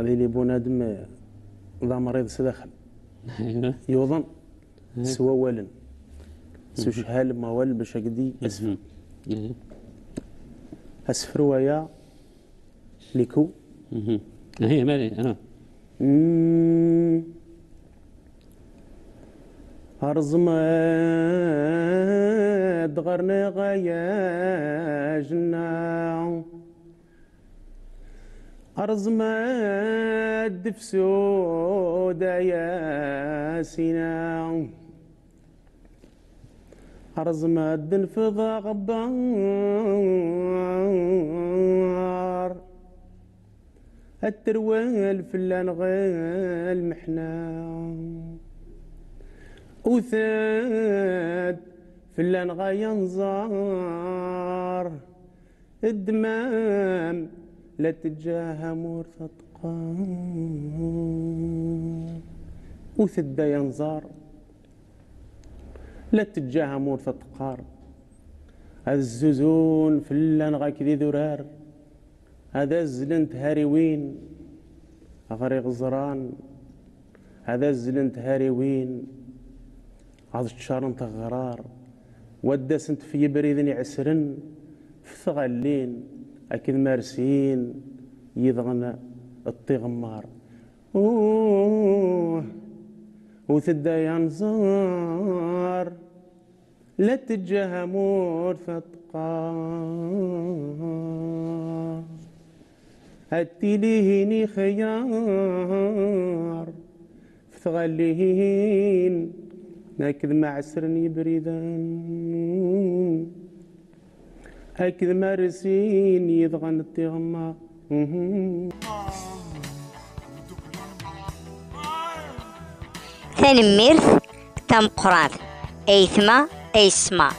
اللي بنادم ذا مريض سداخل يوضن سوا والن. سو شحال ما وال باش هكدي اسفر إيه. أسفر ويا ليكو. هي مالي أنا مم. أرزمت غرنا غيا جنا أرزمت أرزمت دنفض غبار التروال فلان غير محنا وثاد فلان غايا نزار الدمام لا تجاهى مرتقى وثدا ينزار. لا تجاهى مرتقار هذا الزوزون فلان غاك ذي ذرار. هذا الزلنت هاريوين غريق زران هذا الزلنت هاريوين هذا الشارن تغرار ودسنت في بريدن عسرن في ثغلين أكيد مارسين. يضغن الطغمار أوه. وثدا ينزار لا تجاه مور فتقار التليهني خيار فتغليهن ناكد مع سرني بريدان. أكد مارسين يضغن التغمار تنميرت تم قران. ايثما ايسما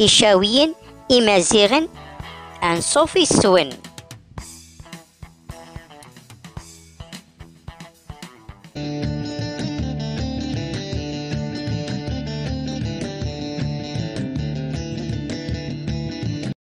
إشاويين إمازيغن أن صوفي سوين.